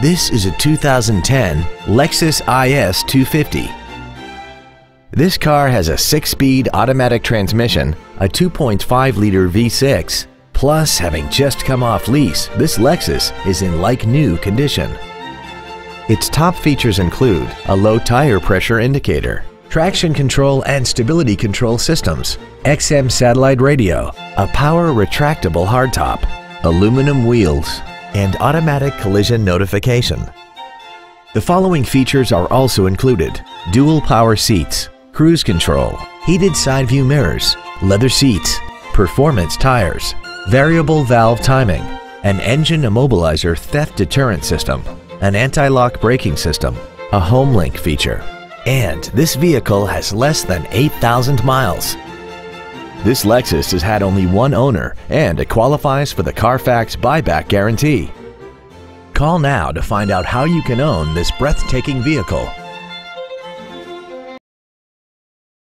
This is a 2010 Lexus IS 250. This car has a 6-speed automatic transmission, a 2.5-liter V6. Plus, having just come off lease, this Lexus is in like-new condition. Its top features include a low tire pressure indicator, traction control and stability control systems, XM satellite radio, a power retractable hardtop, aluminum wheels, and automatic collision notification. The following features are also included. Dual power seats, cruise control, heated side view mirrors, leather seats, performance tires, variable valve timing, an engine immobilizer theft deterrent system, an anti-lock braking system, a HomeLink feature, and this vehicle has less than 8,000 miles. This Lexus has had only one owner and it qualifies for the Carfax buyback guarantee. Call now to find out how you can own this breathtaking vehicle